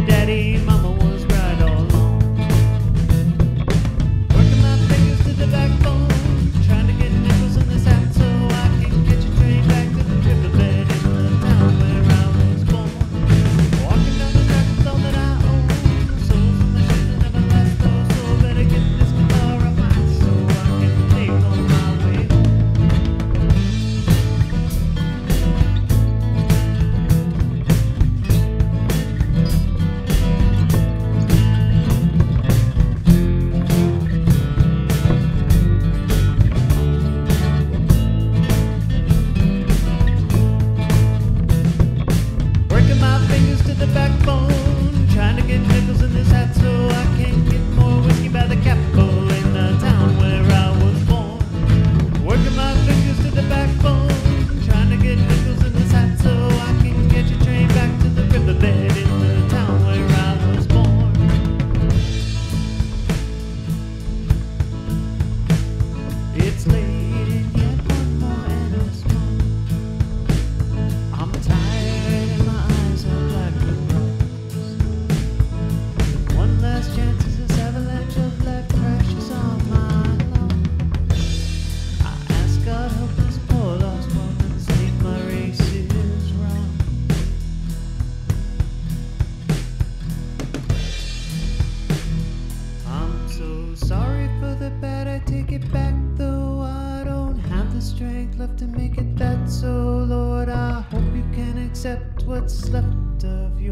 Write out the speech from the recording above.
Daddy. it back, though I don't have the strength left to make it that. So, Lord, I hope you can accept what's left of you.